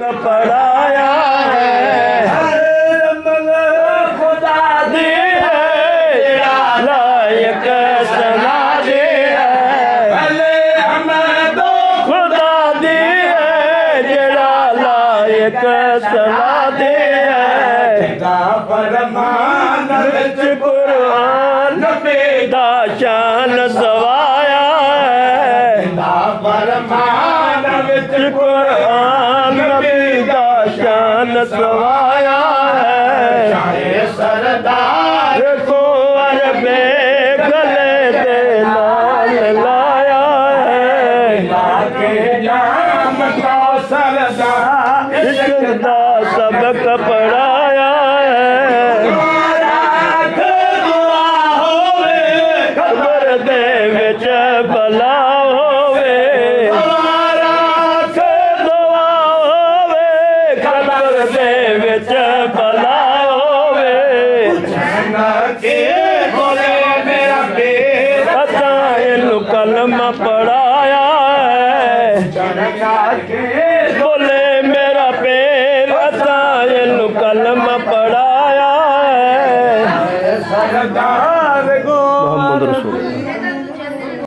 पढ़ाया है। खुदा लायक दे है। दो है जरा तो लायक दे शान सवाया है। परमान कुरान सवाया सरदार खोर में गले ते नाल लाया सरदा सबक पाया ख़बर ते विच भला बिच बलावे के बोले मेरा पता इनू कलमा पढ़ाया है। बोले, मेरा पेर पता इनू कलमा पढ़ाया है। मोहम्मद